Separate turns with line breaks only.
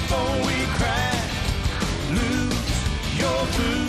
before we crash, Lose your food.